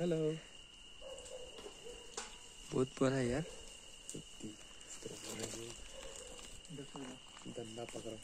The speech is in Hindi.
हेलो बहुत बड़ा है यार। धंधा पकड़ो।